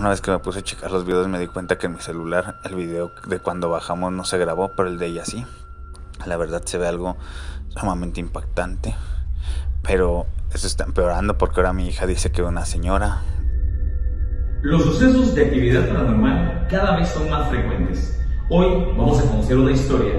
Una vez que me puse a checar los videos me di cuenta que en mi celular el video de cuando bajamos no se grabó, pero el de ella sí. La verdad se ve algo sumamente impactante. Pero eso está empeorando porque ahora mi hija dice que una señora. Los sucesos de actividad paranormal cada vez son más frecuentes. Hoy vamos a conocer una historia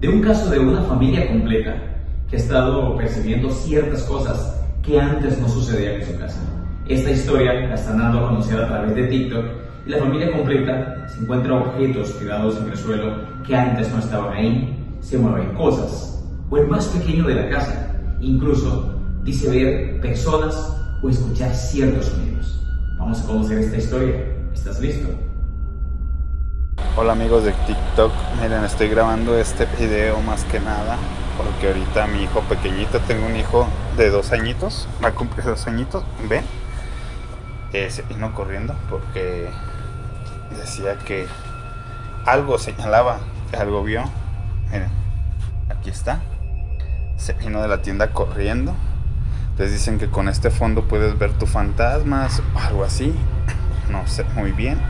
de un caso de una familia completa que ha estado percibiendo ciertas cosas que antes no sucedían en su casa. Esta historia la están dando a conocer a través de TikTok y la familia completa se encuentra objetos tirados en el suelo que antes no estaban ahí, se mueven cosas, o el más pequeño de la casa, incluso dice ver personas o escuchar ciertos sonidos. Vamos a conocer esta historia. ¿Estás listo? Hola amigos de TikTok, miren estoy grabando este video más que nada porque ahorita mi hijo pequeñito, tengo un hijo de dos añitos, va a cumplir dos añitos, ven, eh, se vino corriendo porque decía que algo señalaba, algo vio, miren, aquí está, se vino de la tienda corriendo les dicen que con este fondo puedes ver tus fantasmas o algo así. No sé muy bien.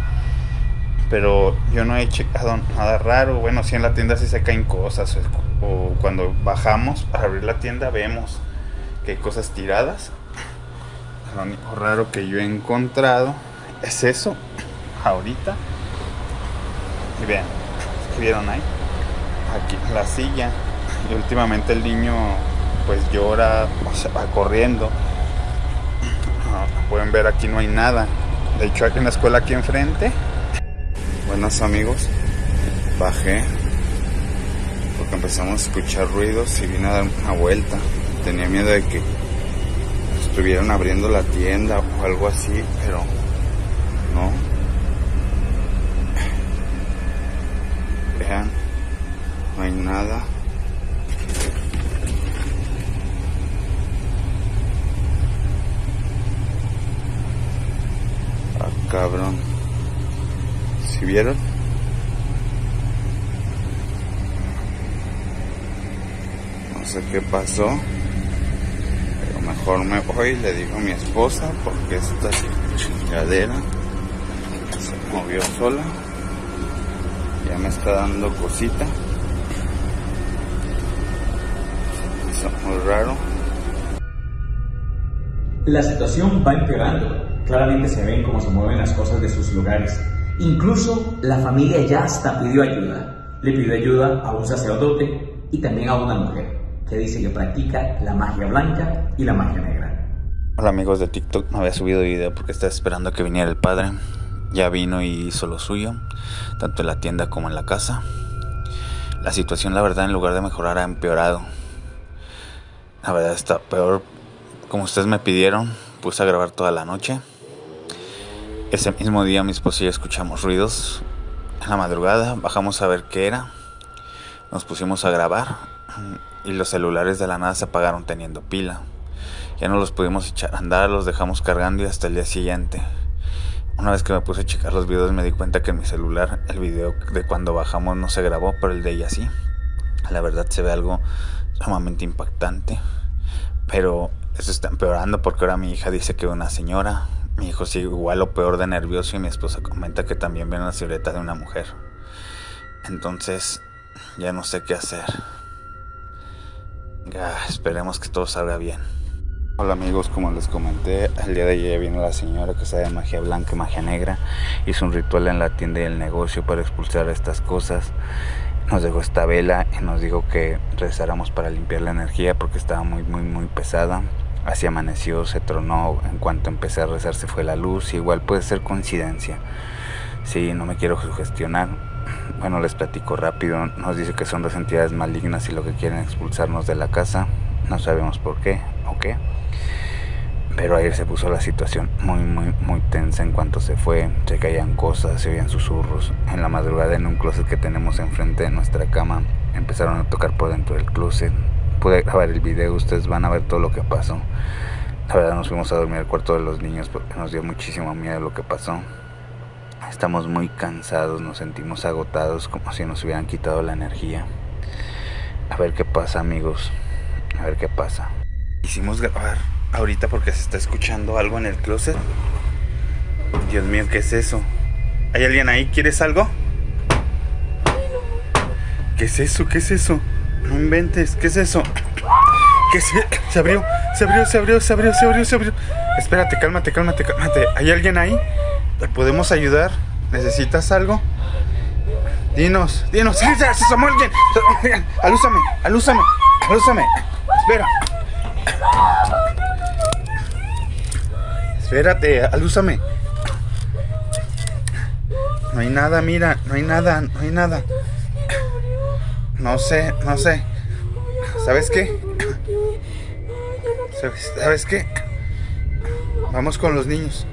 Pero yo no he checado nada raro. Bueno, si en la tienda sí se caen cosas. O cuando bajamos para abrir la tienda vemos que hay cosas tiradas. Lo único raro que yo he encontrado es eso. Ahorita. Y vean, ¿qué vieron ahí? Aquí la silla. Y últimamente el niño pues llora o se va corriendo. pueden ver aquí no hay nada. De hecho hay una escuela aquí enfrente. Buenos amigos, bajé porque empezamos a escuchar ruidos y vine a dar una vuelta. Tenía miedo de que estuvieran abriendo la tienda o algo así, pero no. Vean, no hay nada. cabrón. ¿Si vieron? No sé qué pasó. Pero mejor me voy, le digo a mi esposa, porque esta chingadera se movió sola. Ya me está dando cosita. Es muy raro. La situación va empeorando Claramente se ven cómo se mueven las cosas de sus lugares. Incluso la familia ya hasta pidió ayuda. Le pidió ayuda a un sacerdote y también a una mujer que dice que practica la magia blanca y la magia negra. Hola amigos de TikTok, no había subido video porque estaba esperando que viniera el padre. Ya vino y hizo lo suyo, tanto en la tienda como en la casa. La situación, la verdad, en lugar de mejorar, ha empeorado. La verdad está peor. Como ustedes me pidieron, puse a grabar toda la noche. Ese mismo día mi esposo y yo escuchamos ruidos en la madrugada, bajamos a ver qué era, nos pusimos a grabar y los celulares de la nada se apagaron teniendo pila. Ya no los pudimos echar a andar, los dejamos cargando y hasta el día siguiente. Una vez que me puse a checar los videos me di cuenta que en mi celular el video de cuando bajamos no se grabó, pero el de ella sí. La verdad se ve algo sumamente impactante. Pero eso está empeorando porque ahora mi hija dice que una señora mi hijo sigue igual o peor de nervioso y mi esposa comenta que también ve una silueta de una mujer. Entonces, ya no sé qué hacer. Ya, esperemos que todo salga bien. Hola amigos, como les comenté, el día de ayer vino la señora que sabe magia blanca y magia negra. Hizo un ritual en la tienda y el negocio para expulsar estas cosas. Nos dejó esta vela y nos dijo que rezáramos para limpiar la energía porque estaba muy, muy, muy pesada. Así amaneció, se tronó, en cuanto empecé a rezar se fue la luz, igual puede ser coincidencia. Sí, no me quiero sugestionar. Bueno, les platico rápido. Nos dice que son dos entidades malignas y lo que quieren expulsarnos de la casa. No sabemos por qué o qué. Pero ayer se puso la situación muy, muy, muy tensa en cuanto se fue. Se caían cosas, se oían susurros. En la madrugada en un closet que tenemos enfrente de nuestra cama empezaron a tocar por dentro del closet pude grabar el video, ustedes van a ver todo lo que pasó. La verdad nos fuimos a dormir al cuarto de los niños porque nos dio muchísimo miedo lo que pasó. Estamos muy cansados, nos sentimos agotados como si nos hubieran quitado la energía. A ver qué pasa amigos, a ver qué pasa. Hicimos grabar ahorita porque se está escuchando algo en el closet. Dios mío, ¿qué es eso? ¿Hay alguien ahí? ¿Quieres algo? ¿Qué es eso? ¿Qué es eso? No inventes, ¿qué es eso? ¿Qué se, se abrió? Se abrió, se abrió, se abrió, se abrió, se abrió. Espérate, cálmate, cálmate, cálmate. ¿Hay alguien ahí? ¿Te podemos ayudar? ¿Necesitas algo? Dinos, dinos, ¡Sí, se asomó alguien! Alúzame, alúzame, alúzame. Espera. Espérate, alúzame. No hay nada, mira, no hay nada, no hay nada. No sé, no sé. ¿Sabes qué? ¿Sabes, ¿Sabes qué? Vamos con los niños.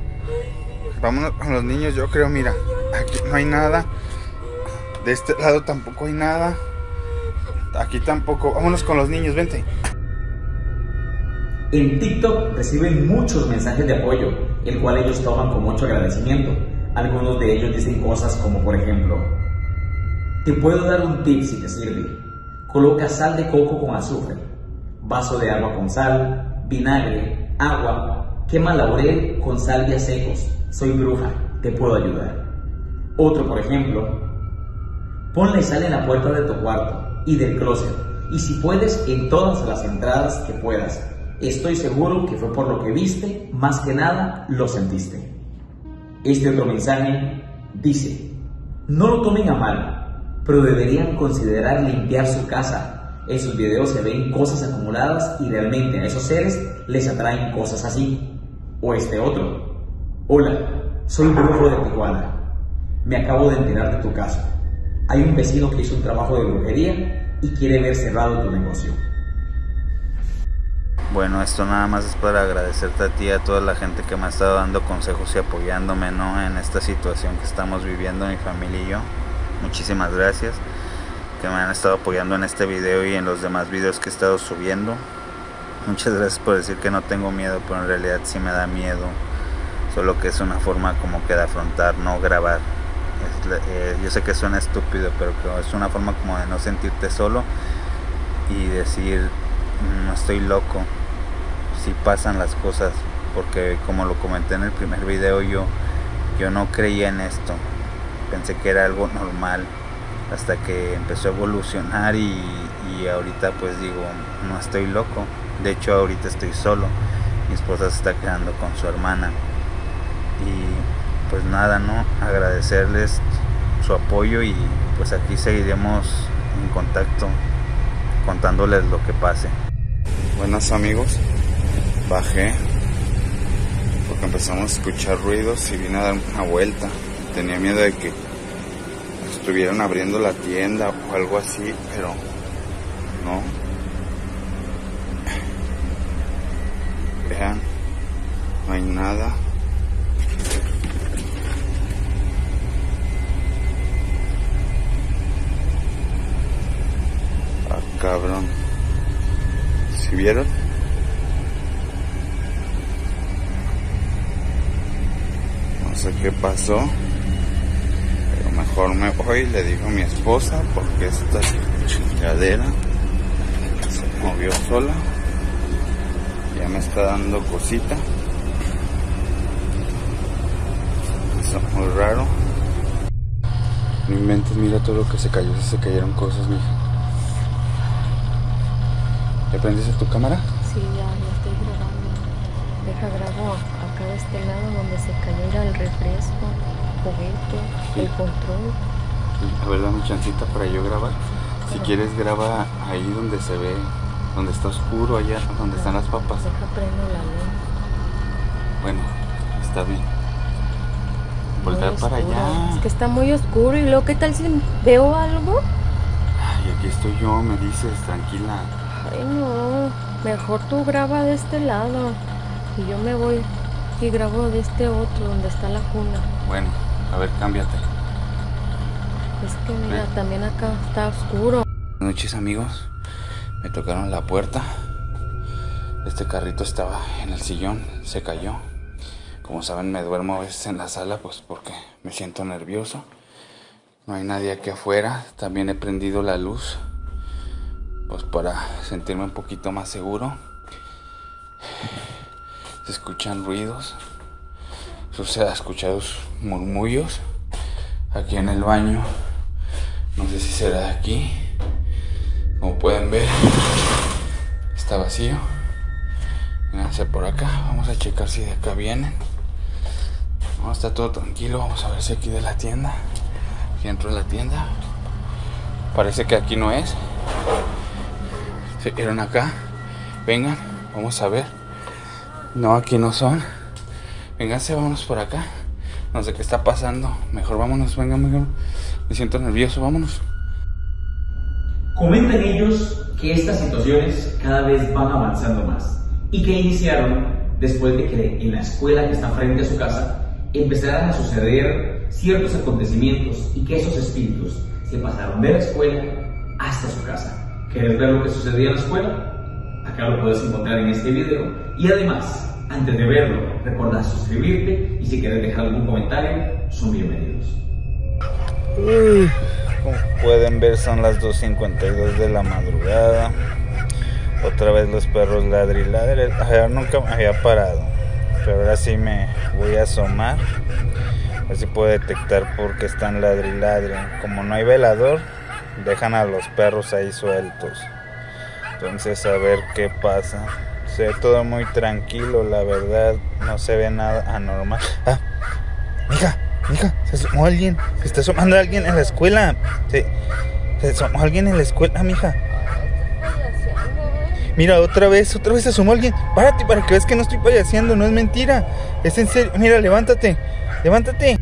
Vamos con los niños, yo creo, mira. Aquí no hay nada. De este lado tampoco hay nada. Aquí tampoco. Vámonos con los niños, vente. En TikTok reciben muchos mensajes de apoyo, el cual ellos toman con mucho agradecimiento. Algunos de ellos dicen cosas como por ejemplo, te puedo dar un tip si te sirve. Coloca sal de coco con azufre, vaso de agua con sal, vinagre, agua, quema laurel con salvia secos. Soy bruja, te puedo ayudar. Otro, por ejemplo, ponle sal en la puerta de tu cuarto y del closet, y si puedes, en todas las entradas que puedas. Estoy seguro que fue por lo que viste, más que nada lo sentiste. Este otro mensaje dice, no lo tomen a mal, pero deberían considerar limpiar su casa. En sus videos se ven cosas acumuladas y realmente a esos seres les atraen cosas así. O este otro. Hola, soy brujo de Tijuana. Me acabo de enterar de tu caso. Hay un vecino que hizo un trabajo de brujería y quiere ver cerrado tu negocio. Bueno, esto nada más es para agradecerte a ti y a toda la gente que me ha estado dando consejos y apoyándome ¿no? en esta situación que estamos viviendo mi familia y yo muchísimas gracias que me han estado apoyando en este video y en los demás videos que he estado subiendo. Muchas gracias por decir que no tengo miedo, pero en realidad sí me da miedo. Solo que es una forma como que de afrontar, no grabar. Eh, yo sé que suena estúpido, pero es una forma como de no sentirte solo y decir, no estoy loco. Si pasan las cosas, porque como lo comenté en el primer video, yo, yo no creía en esto pensé que era algo normal hasta que empezó a evolucionar y, ahorita pues digo, no estoy loco, de hecho ahorita estoy solo, mi esposa se está quedando con su hermana y pues nada, ¿no? Agradecerles su apoyo y pues aquí seguiremos en contacto contándoles lo que pase. Buenos amigos, bajé porque empezamos a escuchar ruidos y vine a dar una vuelta tenía miedo de que estuvieran abriendo la tienda o algo así, pero no. Vean, no hay nada. Ah, cabrón. No sé qué pasó mejor me voy, le digo a mi esposa, porque esta chingadera se movió sola. Ya me está dando cosita. Está muy raro. No inventes, mira todo lo que se cayó, se cayeron cosas, mija. ¿Ya prendiste tu cámara? Sí, ya, ya estoy grabando. Deja grabo acá de este lado donde se cayó el refresco el control. A ver, dame chancita para yo grabar. Si quieres graba ahí donde se ve, donde está oscuro, allá donde están las papas. Deja prendo la luz. Bueno, está bien. Voltar para allá. Es que está muy oscuro y luego qué tal si veo algo. Ay, aquí estoy yo, me dices, tranquila. Ay no, mejor tú graba de este lado y yo me voy y grabo de este otro donde está la cuna. Bueno. A ver, cámbiate. Es que mira, también acá está oscuro. Buenas noches amigos. Me tocaron la puerta. Este carrito estaba en el sillón, se cayó. Como saben, me duermo a veces en la sala, pues porque me siento nervioso. No hay nadie aquí afuera. También he prendido la luz, pues para sentirme un poquito más seguro. Se escuchan ruidos. se ha murmullos aquí en el baño. No sé si será de aquí. Como pueden ver, está vacío. Vénganse por acá. Vamos a checar si de acá vienen. No, está todo tranquilo. Vamos a ver si aquí de la tienda. Aquí entro de la tienda. Parece que aquí no es. Se acá. Vengan, vamos a ver. No, aquí no son. Vénganse, vámonos por acá. No sé qué está pasando. Mejor vámonos, vengan, vengan. Me siento nervioso, vámonos. Comentan ellos que estas situaciones cada vez van avanzando más y que iniciaron después de que en la escuela que está frente a su casa empezaran a suceder ciertos acontecimientos y que esos espíritus se pasaron de la escuela hasta su casa. ¿Quieres ver lo que sucedía en la escuela? Acá lo puedes encontrar en este video. Y además, antes de verlo, recuerda suscribirte y si quieres dejar algún comentario, son bienvenidos. como pueden ver son las 2.52 de la madrugada. Otra vez los perros ladri nunca me había parado. Pero ahora sí me voy a asomar. A ver si puedo detectar por qué están ladri Como no hay velador, dejan a los perros ahí sueltos. Entonces a ver qué pasa. Se ve todo muy tranquilo, la verdad. No se ve nada anormal. Ah, mija, mija, se asomó alguien. Se está asomando alguien en la escuela. Se, se asomó alguien en la escuela, mija. Mira, otra vez, otra vez se asomó alguien. Párate para que veas que no estoy payaseando, no es mentira. Es en serio. Mira, levántate, levántate.